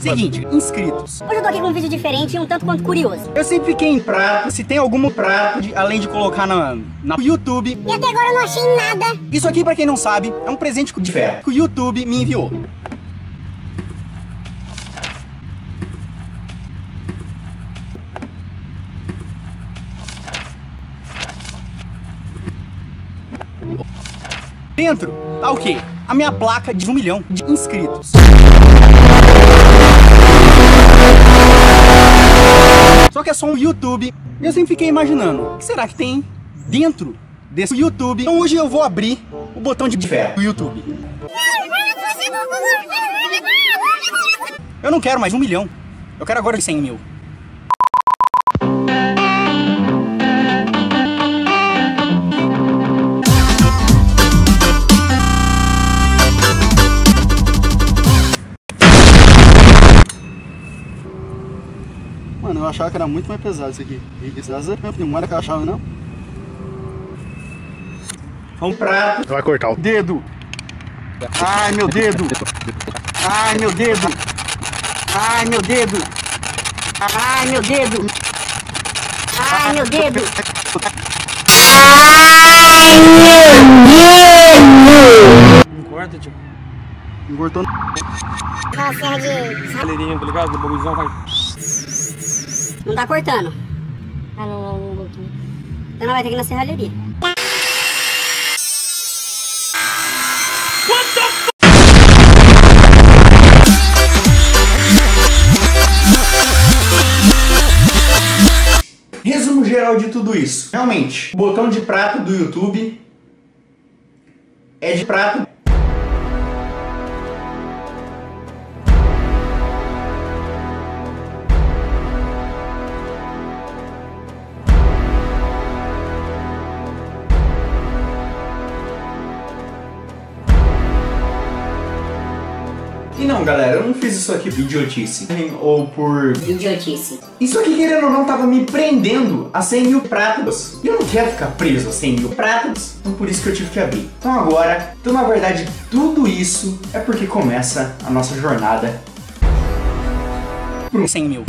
Seguinte, inscritos. Hoje eu tô aqui com um vídeo diferente e um tanto quanto curioso. Eu sempre fiquei em prato, se tem algum prato, de- além de colocar na, na YouTube. E até agora eu não achei nada. Isso aqui, pra quem não sabe, é um presente de ferro que o YouTube me enviou. Dentro tá o quê? A minha placa de um milhão de inscritos. Só que é só um YouTube. E eu sempre fiquei imaginando, o que será que tem dentro desse YouTube? Então hoje eu vou abrir o botão de ferro do YouTube. Eu não quero mais um milhão. Eu quero agora 100 mil. Eu achava que era muito mais pesado isso aqui. Isso não era que eu achava, não? Um prato. Vai cortar o Dedo. Ai, meu dedo. Ai, meu dedo. Ai, meu dedo. Ai, meu dedo. Ai, meu dedo. Corta, tipo, Engortou. Aquela serra de. galerinha, tá ligado? O bagulhozão vai. Não tá cortando. Ah, não, não, não botou. Então não vai ter que ir na serralheria. Resumo geral de tudo isso. Realmente, o botão de prato do YouTube é de prato. E não, galera, eu não fiz isso aqui por idiotice. Ou por Idiotice. isso aqui, querendo ou não, tava me prendendo a 100 mil pratos. E eu não quero ficar preso a 100 mil pratos, então por isso que eu tive que abrir. Então agora, então na verdade, tudo isso é porque começa a nossa jornada pro 100 mil.